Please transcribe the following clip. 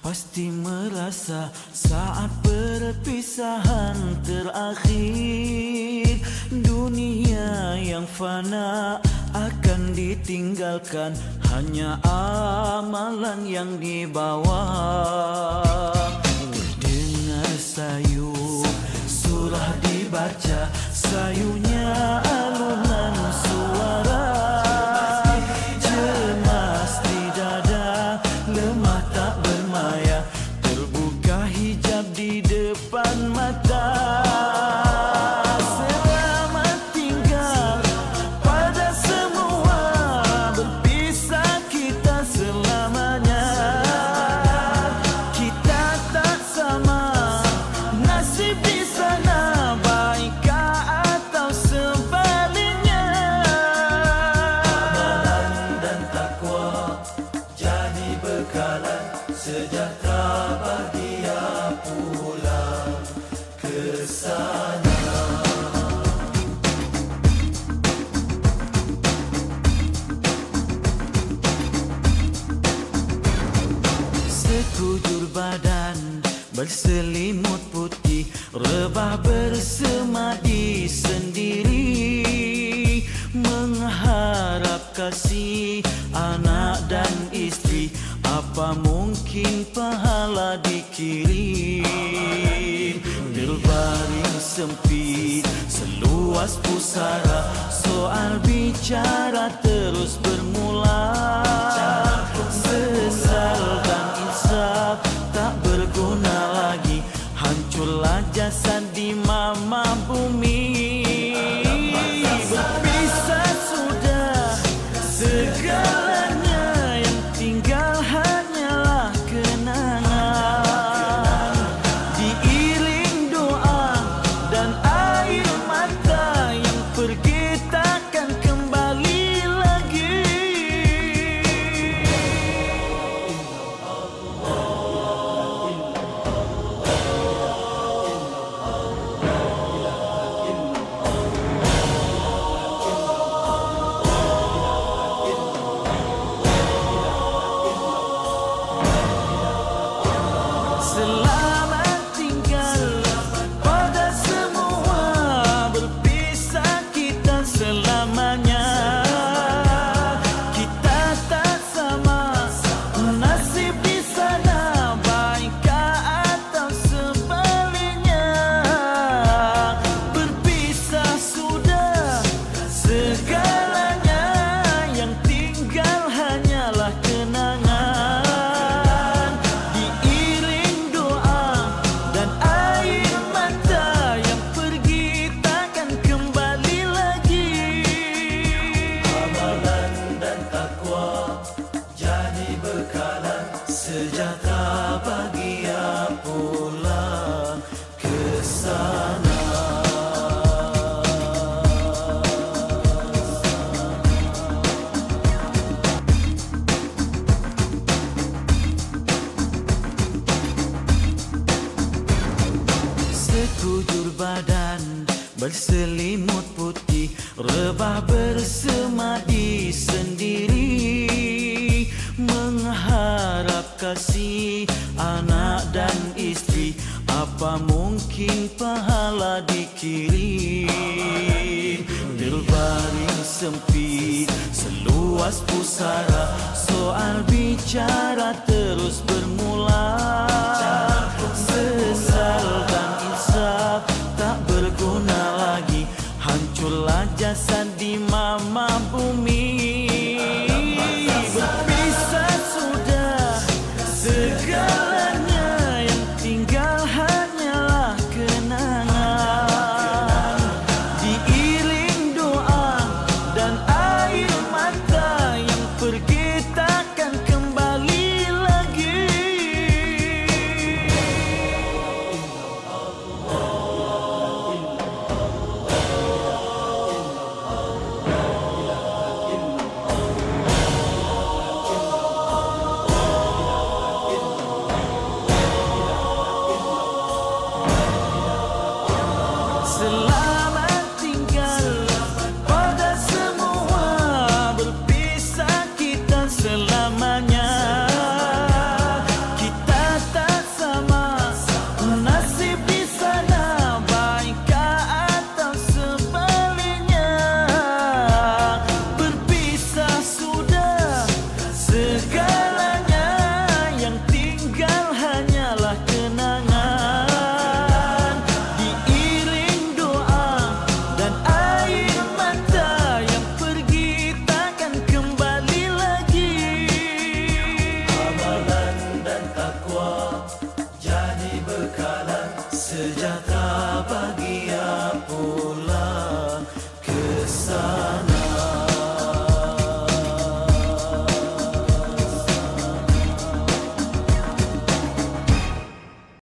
Pasti merasa saat perpisahan terakhir. Dunia yang fana akan ditinggalkan Hanya amalan yang dibawa Dengar sayu surah dibaca Sayunya pan berselimut putih Rebah bersemadi sendiri. Mengharap kasih anak dan isteri Apa mungkin pahala dikirim Terbaring sempit seluas pusara Soal bicara terus bermula me. Sekujur badan berselimut putih Rebah bersemadi sendiri. Mengharap kasih anak dan isteri Apa mungkin pahala dikirim Terbaring sempit seluas pusara Soal bicara terus bermula